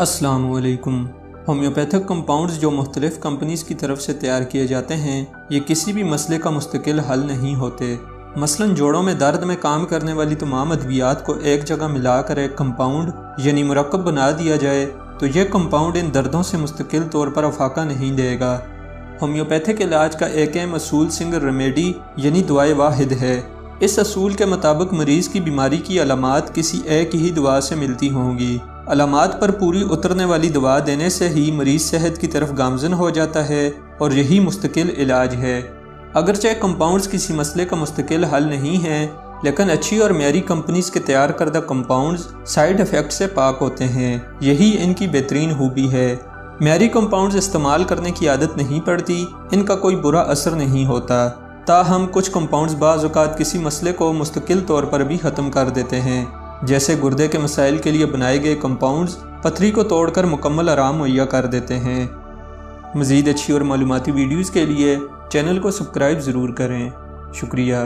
असलकुम homeopathic compounds जो मुख्तलिफ़ कंपनीज़ की तरफ़ से तैयार किए जाते हैं, ये किसी भी मसले का मुस्तकिल हल नहीं होते। मसलन जोड़ों में दर्द में काम करने वाली तमाम अद्वियात को एक जगह मिलाकर एक कंपाउंड, यानी मरकब बना दिया जाए तो यह कंपाउंड इन दर्दों से मुस्तकिल तौर पर अफाका नहीं देगा। होम्योपैथिक इलाज का एक अहम असूल सिंगल रेमेडी, यानी दवाए वाहिद है। इस असूल के मुताबिक मरीज़ की बीमारी की अलामत किसी एक ही दवा से मिलती होंगी। अलामत पर पूरी उतरने वाली दवा देने से ही मरीज़ सेहत की तरफ़ गामजन हो जाता है और यही मुस्तकिल इलाज है। अगरचे कंपाउंड्स किसी मसले का मुस्तकिल हल नहीं है, लेकिन अच्छी और मेरी कंपनीज़ के तैयार करदा कंपाउंड्स साइड इफ़ेक्ट से पाक होते हैं। यही इनकी बेहतरीन खूबी है। मेरी कंपाउंड्स इस्तेमाल करने की आदत नहीं पड़ती, इनका कोई बुरा असर नहीं होता। ताहम कुछ कंपाउंड्स बाज़ात किसी मसले को मुस्तकिल तौर पर भी ख़त्म कर देते हैं। जैसे गुर्दे के मसाइल के लिए बनाए गए कंपाउंड्स पथरी को तोड़कर मुकम्मल आराम मुहैया कर देते हैं। मज़ीद अच्छी और मालूमती वीडियोज़ के लिए चैनल को सब्सक्राइब ज़रूर करें। शुक्रिया।